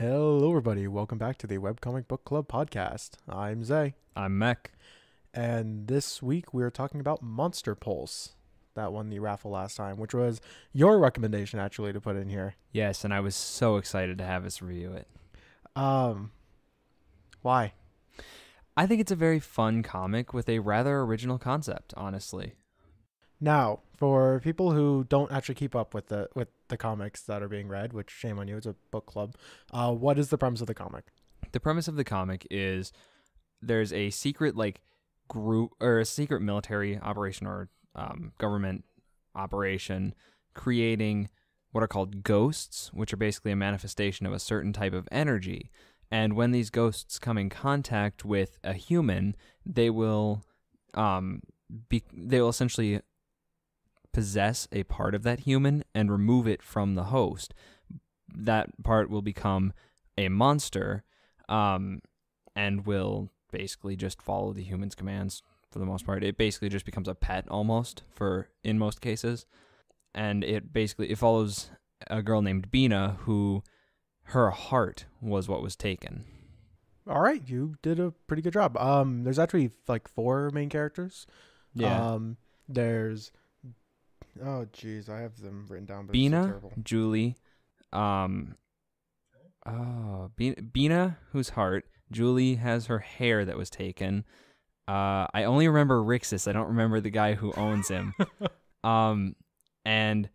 Hello, everybody. Welcome back to the Webcomic Book Club podcast. I'm Zae, I'm Mek. and this week we are talking about Monster Pulse. That won the raffle last time, which was your recommendation actually to put in here. Yes, and I was so excited to have us review it. Um, why? I think it's a very fun comic with a rather original concept, honestly. Now, for people who don't actually keep up with the with the comics that are being read, which shame on you, it's a book club. Uh, what is the premise of the comic? The premise of the comic is there's a secret like group or a secret military operation or um, government operation creating what are called ghosts, which are basically a manifestation of a certain type of energy. And when these ghosts come in contact with a human, they will um, be they will essentially possess a part of that human and remove it from the host. That part will become a monster um, and will basically just follow the human's commands for the most part. It basically just becomes a pet almost for in most cases. And it basically it follows a girl named Bina who her heart was what was taken. All right, you did a pretty good job. Um, there's actually like four main characters. Um, there's oh jeez, I have them written down, but Bina. Julie, um, oh, Bina, Bina, whose heart, Julie has her hair that was taken. Uh, I only remember Rixus. I don't remember the guy who owns him. um, and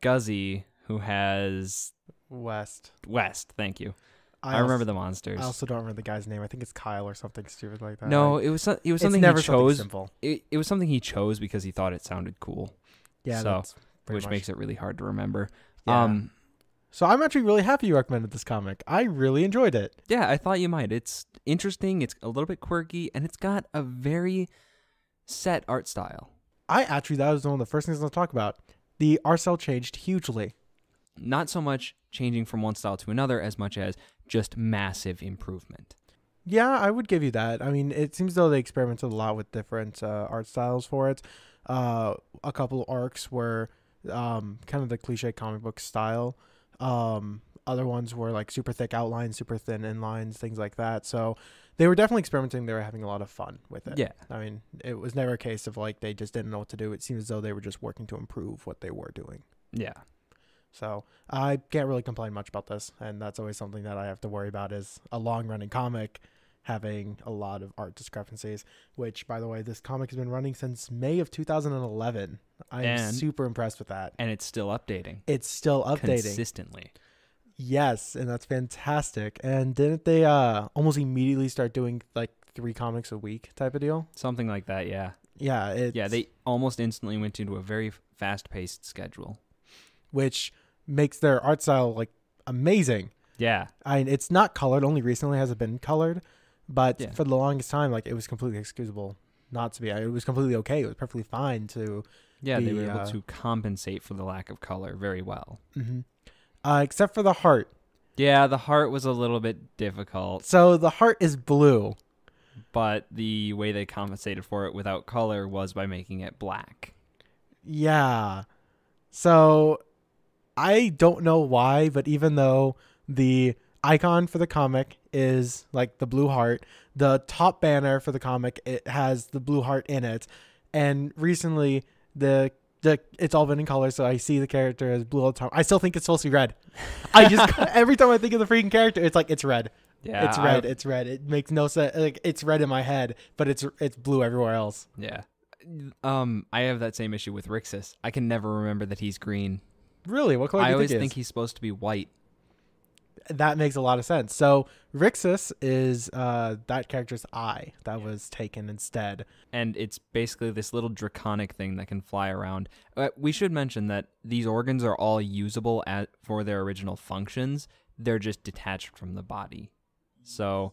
Guzzy, who has West. West. Thank you. I, also- remember the monsters. I also don't remember the guy's name. I think it's Kyle or something stupid like that. no, I- it was it was it's something never he chose. something simple. It, it was something he chose because he thought it sounded cool, Yeah, so- which much- makes it really hard to remember. Yeah. Um, So I'm actually really happy you recommended this comic. I really enjoyed it. Yeah, I thought you might. It's interesting, it's a little bit quirky, and it's got a very set art style. I actually that was one of the first things I'll talk about. The art style changed hugely. Not so much changing from one style to another as much as just massive improvement. Yeah, I would give you that. I mean, it seems though they experimented a lot with different uh, art styles for it. Uh, a couple arcs were um, kind of the cliche comic book style. Um, other ones were like super thick outlines, super thin inlines, things like that. So they were definitely experimenting. They were having a lot of fun with it. Yeah. I mean, it was never a case of like they just didn't know what to do. It seemed as though they were just working to improve what they were doing. Yeah. So I can't really complain much about this, and that's always something that I have to worry about is a long-running comic having a lot of art discrepancies. Which, by the way, this comic has been running since May of 2011. I'm And- super impressed with that. And it's still updating It's still updating. consistently. yes, and that's fantastic. And didn't they uh almost immediately start doing like three comics a week type of deal? Something like that, yeah. Yeah, it's, Yeah, they almost instantly went into a very fast paced schedule. which makes their art style like amazing. Yeah. I it's not colored. Only recently has it been colored, but Yeah. for the longest time, like it was completely excusable not to be. It was completely okay. It was perfectly fine to, Yeah, they The, were able uh, to compensate for the lack of color very well. hmm uh, except for the heart. Yeah, the heart was a little bit difficult, So the heart is blue. but the way they compensated for it without color was by making it black. Yeah. So I don't know why, but even though the icon for the comic is like the blue heart, the top banner for the comic it has the blue heart in it, and recently the the it's all been in color, so I see the character as blue all the time. I still think it's supposed to be red. I just every time I think of the freaking character, it's like it's red. Yeah, it's I- red. it's red. It makes no sense. Like it's red in my head, but it's it's blue everywhere else. Yeah. Um, I have that same issue with Rixus. I can never remember that he's green. Really, what color do I you always think, think he's supposed to be white. That makes a lot of sense. So Rixus is uh, that character's eye that was taken instead. And it's basically this little draconic thing that can fly around. Uh, we should mention that these organs are all usable at, for their original functions. They're just detached from the body. So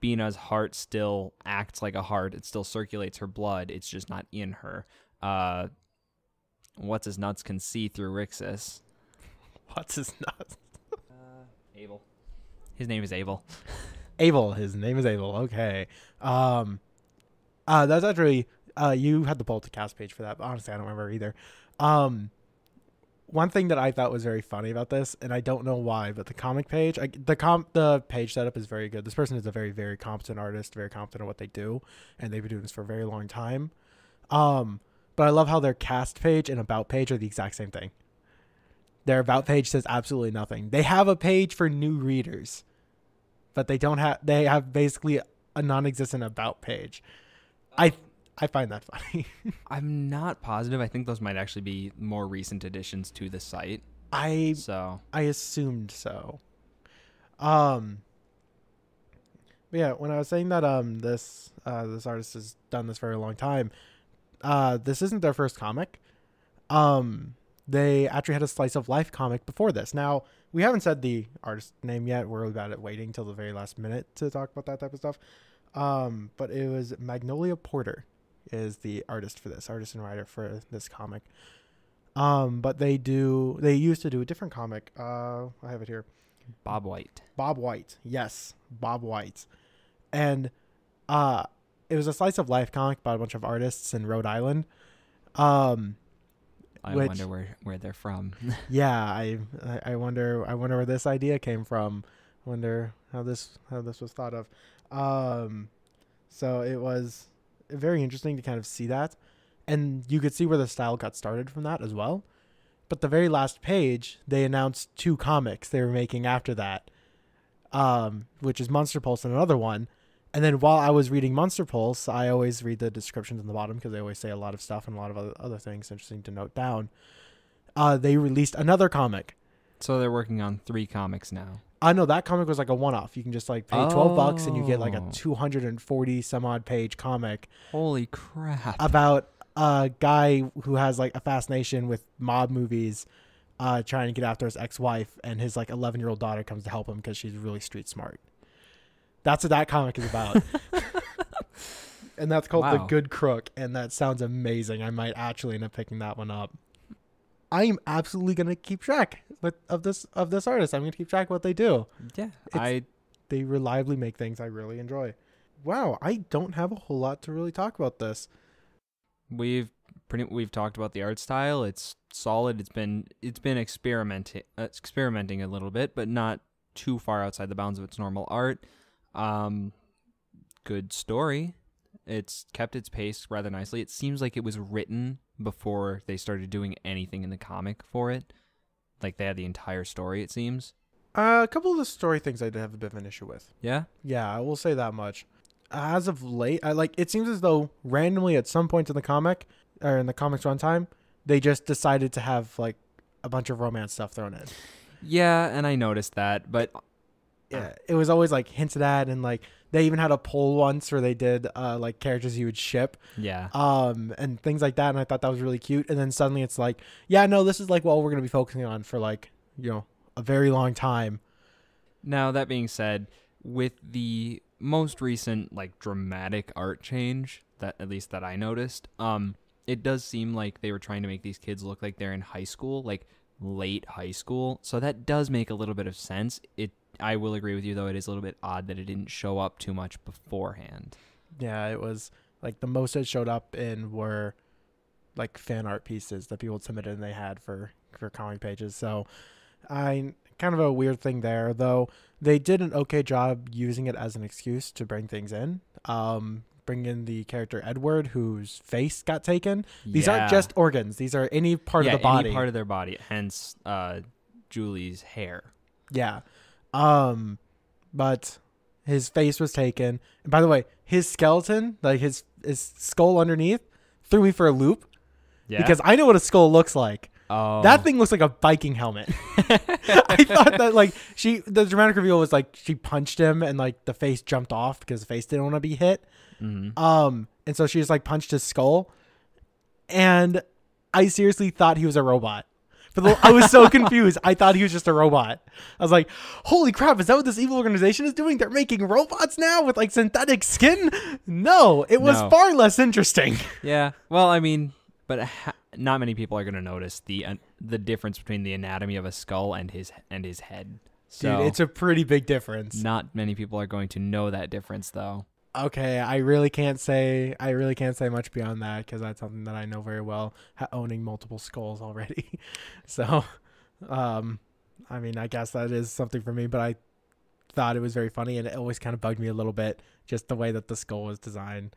Bina's heart still acts like a heart. It still circulates her blood. It's just not in her. Uh, what's his nuts can see through Rixus. What's his nuts? Abel. His name is Abel. Abel. His name is Abel. Okay. Um, uh, that's actually uh, you had the Poltercast page for that, but honestly, I don't remember either. Um, one thing that I thought was very funny about this, and I don't know why, but the comic page, I, the comp, the page setup is very good. This person is a very, very competent artist, very competent at what they do, and they've been doing this for a very long time. Um, but I love how their cast page and about page are the exact same thing. Their about page says absolutely nothing. They have a page for new readers, but they don't have. They have basically a non-existent about page. I I find that funny. I'm not positive. I think those might actually be more recent additions to the site. I So I assumed so. Um but yeah, when I was saying that um this uh this artist has done this for a long time, uh this isn't their first comic. Um they actually had a slice of life comic before this. Now, we haven't said the artist name yet. We're about it waiting till the very last minute to talk about that type of stuff. Um, but it was Magnolia Porter is the artist for this, artist and writer for this comic. Um, but they do they used to do a different comic. Uh, I have it here. Bobwhite. Bob White. Yes, Bobwhite. And uh it was a slice of life comic about a bunch of artists in Rhode Island. Um I Which- wonder where, where they're from. yeah, I I- wonder I wonder where this idea came from. I wonder how this how this was thought of. Um so it was very interesting to kind of see that. And you could see where the style got started from that as well. But the very last page, they announced two comics they were making after that. Um, which is Monster Pulse and another one. And then while I was reading Monster Pulse, I always read the descriptions in the bottom because they always say a lot of stuff and a lot of other, other things interesting to note down. Uh, they released another comic. so they're working on three comics now. I know that comic was like a one-off. You can just like pay twelve bucks and you get like a Oh. two hundred and forty some odd page comic Holy crap. about a guy who has like a fascination with mob movies, uh, trying to get after his ex-wife, and his like eleven-year-old daughter comes to help him because she's really street smart. That's what that comic is about. and that's called The Good Crook, and that sounds amazing. I might actually end up picking that one up. I am absolutely gonna keep track with, of this of this artist. I'm gonna keep track of what they do. yeah. It's- I They reliably make things I really enjoy. Wow, I don't have a whole lot to really talk about this. we've pretty we've talked about the art style. It's solid. It's been it's been experimenting uh, experimenting a little bit, but not too far outside the bounds of its normal art. Um, good story. It's kept its pace rather nicely. It seems like it was written before they started doing anything in the comic for it. Like they had the entire story. It seems. Uh, a couple of the story things I did have a bit of an issue with. Yeah. Yeah, I will say that much. As of late, I like it seems as though randomly at some point in the comic or in the comics runtime, they just decided to have like a bunch of romance stuff thrown in. Yeah, and I noticed that, but Yeah, it was always like hinted at, and like they even had a poll once where they did uh like characters you would ship, yeah. um, and things like that, and I thought that was really cute. And then suddenly it's like, yeah, no, this is like what we're gonna be focusing on for like you know a very long time. Now that being said, with the most recent like dramatic art change that at least that I noticed, um, it does seem like they were trying to make these kids look like they're in high school, like late high school. So that does make a little bit of sense. It I will agree with you though, it is a little bit odd that it didn't show up too much beforehand. Yeah, it was like the most it showed up in were like fan art pieces that people submitted and they had for for comic pages. So I kind of a weird thing there, though they did an okay job using it as an excuse to bring things in. Um bring in the character Edward whose face got taken. These aren't just organs. These are any part yeah, of the body. Any part of their body, hence uh Julie's hair. Yeah. Um but his face was taken. And by the way, his skeleton, like his his skull underneath, threw me for a loop Yeah. because I know what a skull looks like. oh, That thing looks like a Viking helmet. I thought that like she the dramatic reveal was like she punched him and like the face jumped off because the face didn't want to be hit. Mhm. Um and so she just like punched his skull. And I seriously thought he was a robot. For the, I was so confused. I thought he was just a robot. I was like, "Holy crap! Is that what this evil organization is doing? They're making robots now with like synthetic skin." No, it was No. far less interesting. Yeah. Well, I mean, but ha- not many people are going to notice the uh, the difference between the anatomy of a skull and his and his head. So Dude, it's a pretty big difference. not many people are going to know that difference though. Okay, I really can't say. I really can't say much beyond that because that's something that I know very well. Ha- owning multiple skulls already, so, um, I mean, I guess that is something for me. But I thought it was very funny, and it always kind of bugged me a little bit, just the way that the skull was designed.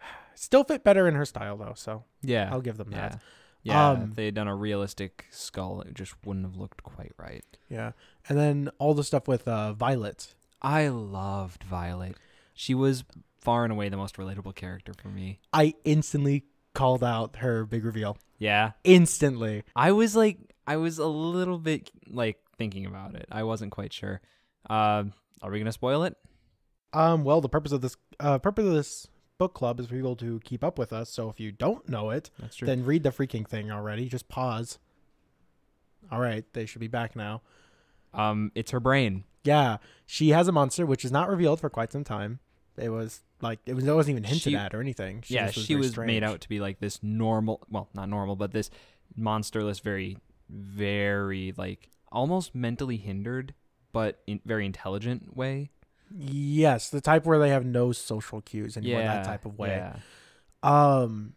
Still fit better in her style though, so Yeah. I'll give them yeah. that. Yeah. Um, if they had done a realistic skull, it just wouldn't have looked quite right. Yeah, and then all the stuff with uh, Violet. I loved Violet. She was far and away the most relatable character for me. I instantly called out her big reveal. Yeah. Instantly. I was like, I was a little bit like thinking about it. I wasn't quite sure. Uh, are we gonna spoil it? Um, well, the purpose of this uh, purpose of this book club is for people to keep up with us. So if you don't know it, That's true. then read the freaking thing already. Just pause. All right, they should be back now. um, it's her brain. Yeah, she has a monster which is not revealed for quite some time. It was like it was it wasn't even hinted She- at or anything. She yeah, just she was strange. made out to be like this normal. Well, not normal, but this monsterless, very, very like almost mentally hindered, but in very intelligent way. Yes, the type where they have no social cues anymore. yeah, that type of way. Yeah. Um,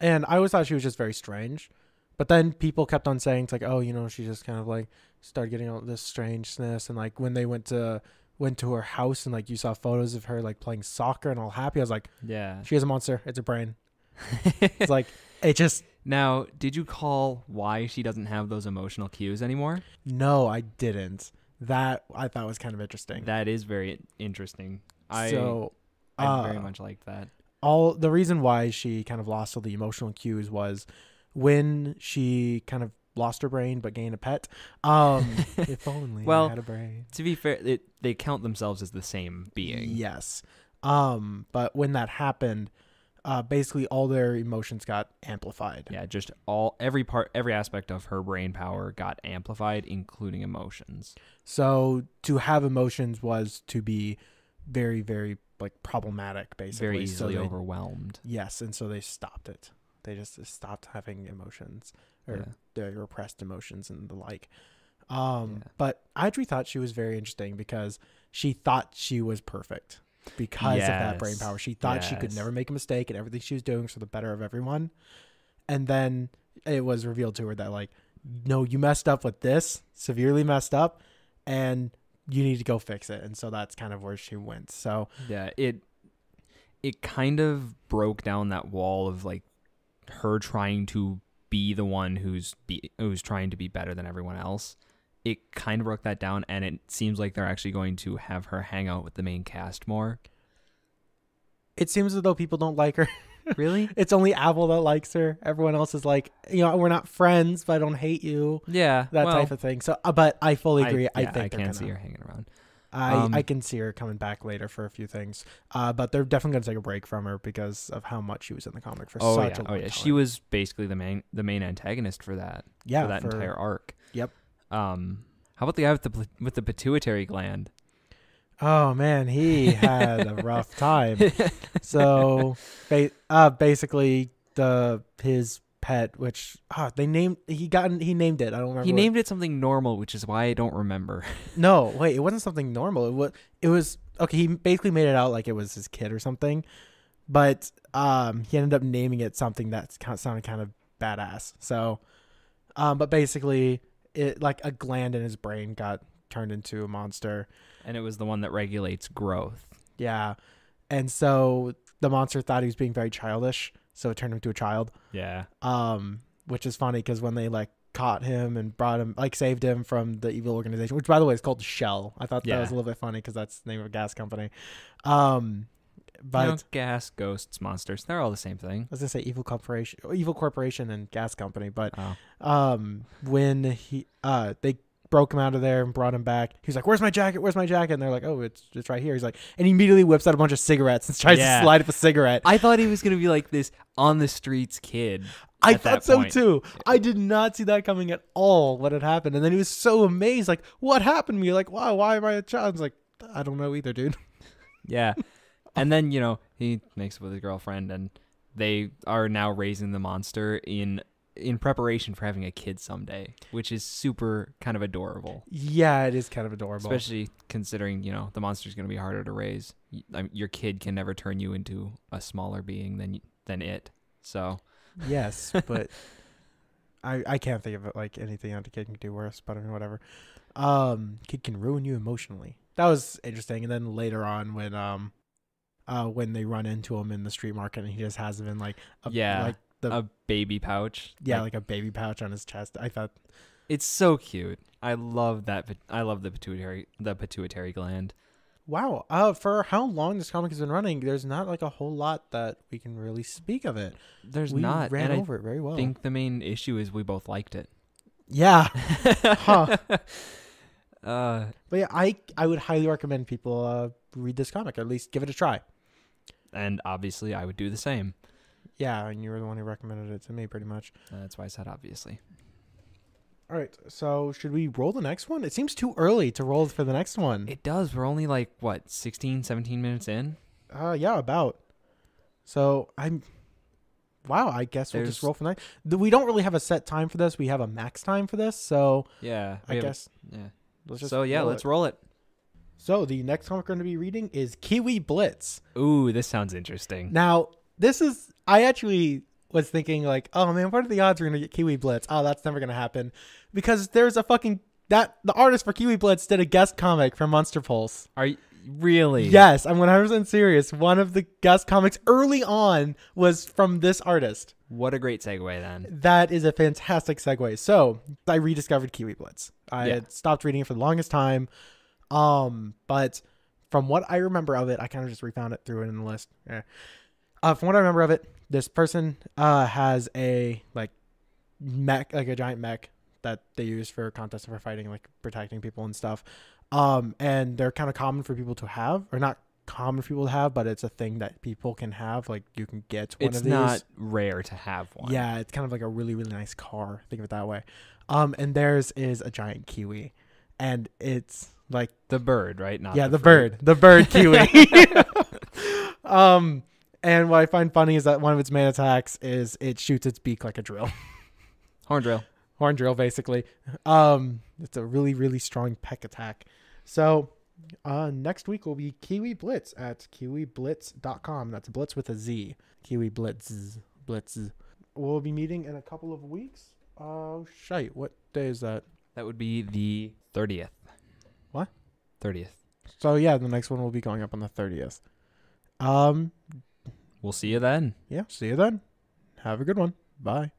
and I always thought she was just very strange, but then people kept on saying it's like, oh, you know, she just kind of like started getting all this strangeness, and like when they went to went to her house and like you saw photos of her like playing soccer and all happy, I was like, Yeah. she has a monster. It's a brain. It's like it just now, did you call why she doesn't have those emotional cues anymore? no, I didn't. That I thought was kind of interesting. That is very interesting. I so, I very uh, much liked that. all the reason why she kind of lost all the emotional cues was when she kind of lost her brain but gained a pet. Um, if only Well, I had a brain. To be fair, it, they count themselves as the same being. Yes. Um, but when that happened, uh, basically all their emotions got amplified. Yeah, just all every part, every aspect of her brain power got amplified, including emotions. So to have emotions was to be very, very like problematic, basically. Very So easily they- overwhelmed. Yes, and so they stopped it. They just stopped having emotions or Yeah. the repressed emotions and the like. Um, Yeah. but actually thought she was very interesting because she thought she was perfect because of that brain power. She thought she could never make a mistake and everything she was doing was for the better of everyone. And then it was revealed to her that like, no, you messed up with this, severely messed up, and you need to go fix it. And so that's kind of where she went. So Yeah, it it kind of broke down that wall of like her trying to be the one who's be who's trying to be better than everyone else. It kind of broke that down, and it seems like they're actually going to have her hang out with the main cast more. it seems as though people don't like her. Really? It's only Apple that likes her. Everyone else is like, you know, we're not friends, but I don't hate you. yeah, That well, type of thing. So, uh, but I fully agree. I, yeah, think I can't gonna, see her hanging around. I, Um, I can see her coming back later for a few things. Uh, but they're definitely gonna take a break from her because of how much she was in the comic for Oh such yeah, a oh yeah. time. She was basically the main the main antagonist for that yeah for that for- entire arc. Yep. Um, how about the guy with the with the pituitary gland? Oh man, he had a rough time. So, ba- uh, basically, the his pet, which ah, they named, he got he named it. I don't remember. He what- named it something normal, which is why I don't remember. No, wait, it wasn't something normal. It was it was okay, he basically made it out like it was his kid or something. But um he ended up naming it something that sounded kind of badass. So um but basically it like a gland in his brain got turned into a monster. and it was the one that regulates growth. Yeah. And so the monster thought he was being very childish, so it turned him to a child. Yeah. Um which is funny cuz when they like caught him and brought him like saved him from the evil organization which by the way is called shell i thought that was a little bit funny because that's the name of a gas company um but you know, gas, ghosts, monsters, they're all the same thing. I was gonna say evil corporation, evil corporation, and gas company. But Oh. um, when he uh they broke him out of there and brought him back, He's like, "Where's my jacket? Where's my jacket?" And they're like, "Oh, it's it's right here." He's like, and he immediately whips out a bunch of cigarettes and tries Yeah. to slide up a cigarette. I thought he was gonna be like this on the streets kid. I thought so point. too. I did not see that coming at all. What had happened, and then he was so amazed, like, "What happened to me?" Like, "Wow, why am I a child?" I was like, "I don't know either, dude." Yeah. and then, you know, he makes it with his girlfriend and they are now raising the monster in in preparation for having a kid someday, which is super kind of adorable. Yeah, it is kind of adorable. Especially considering, you know, the monster's going to be harder to raise. I mean, your kid can never turn you into a smaller being than y- than it. So, yes, but I I can't think of it like anything that a kid can do worse. But I mean, whatever. Um, kid can ruin you emotionally. That was interesting. And then later on, when um, uh, when they run into him in the street market, and he just has him in like a, Yeah. like the a baby pouch. yeah, like, like a baby pouch on his chest. I thought it's so cute. I love that. I love the pituitary the pituitary gland. Wow. Uh, for how long this comic has been running, there's not like a whole lot that we can really speak of it. There's we not, ran and over it very well. I think the main issue is we both liked it. yeah, Huh. Uh, but yeah, I I would highly recommend people uh read this comic, or at least give it a try. and obviously, I would do the same. Yeah, and you were the one who recommended it to me, pretty much. That's why I said obviously. All right, so should we roll the next one? It seems too early to roll for the next one. It does. We're only like what 16, 17 minutes in. Uh, yeah, about. So I'm. Wow, I guess we'll just roll for that. Th- We don't really have a set time for this. We have a max time for this, so Yeah, I have a- guess yeah. let's just. So yeah, roll let's it. roll it. So the next comic we're going to be reading is Kiwi Blitz. Ooh, this sounds interesting. Now, this is I actually was thinking like, oh man, what are the odds we're gonna get Kiwi Blitz? Oh, that's never gonna happen because there's a fucking that the artist for Kiwi Blitz did a guest comic for Monster Pulse. Are you really? Yes, I'm 100% serious. One of the guest comics early on was from this artist. What a great segue then. That is a fantastic segue. So I rediscovered Kiwi Blitz. I Yeah. had stopped reading it for the longest time, um, but from what I remember of it, I kind of just refound it, through it in the list. Yeah. Uh, from what I remember of it, this person uh, has a like mech, like a giant mech that they use for contests and for fighting, like protecting people and stuff. Um, and they're kind of common for people to have, or not common for people to have, but it's a thing that people can have. Like you can get one It's of these. It's not rare to have one. Yeah, it's kind of like a really really nice car. Think of it that way. Um, and theirs is a giant kiwi, and it's like The bird, right? Not yeah, the, fruit. bird, the bird kiwi. um, and what I find funny is that one of its main attacks is it shoots its beak like a drill, Horn drill. horn drill basically. Um, it's a really really strong peck attack. So. Uh, next week will be Kiwi Blitz at kiwiblitz.com. That's Blitz with a Z. Kiwi Blitz. Blitz. We'll be meeting in a couple of weeks. Oh, shite. What day is that? That would be the 30th. What? 30th. So, yeah, the next one will be going up on the 30th. Um, We'll see you then. yeah, see you then. Have a good one. Bye.